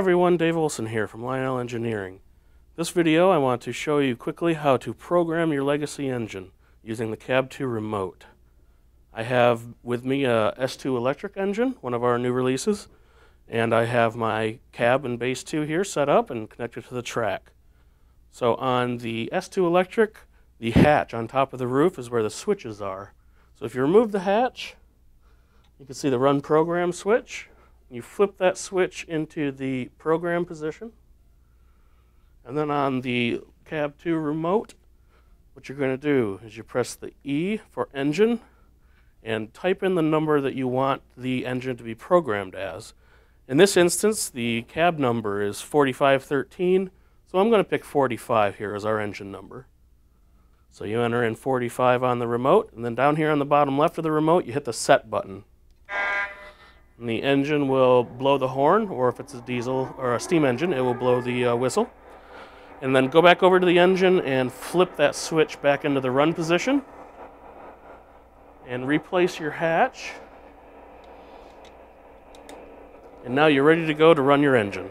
Everyone, Dave Olson here from Lionel Engineering. This video I want to show you quickly how to program your legacy engine using the Cab 2 remote. I have with me a S2 electric engine, one of our new releases, and I have my cab and base 2 here set up and connected to the track. So on the S2 electric, the hatch on top of the roof is where the switches are. So if you remove the hatch, you can see the run program switch. You flip that switch into the program position. And then on the cab 2 remote, what you're going to do is you press the E for engine and type in the number that you want the engine to be programmed as. In this instance, the cab number is 4513, so I'm going to pick 45 here as our engine number. So you enter in 45 on the remote, and then down here on the bottom left of the remote, you hit the set button. And the engine will blow the horn, or if it's a diesel or a steam engine, it will blow the uh, whistle. And then go back over to the engine and flip that switch back into the run position. And replace your hatch. And now you're ready to go to run your engine.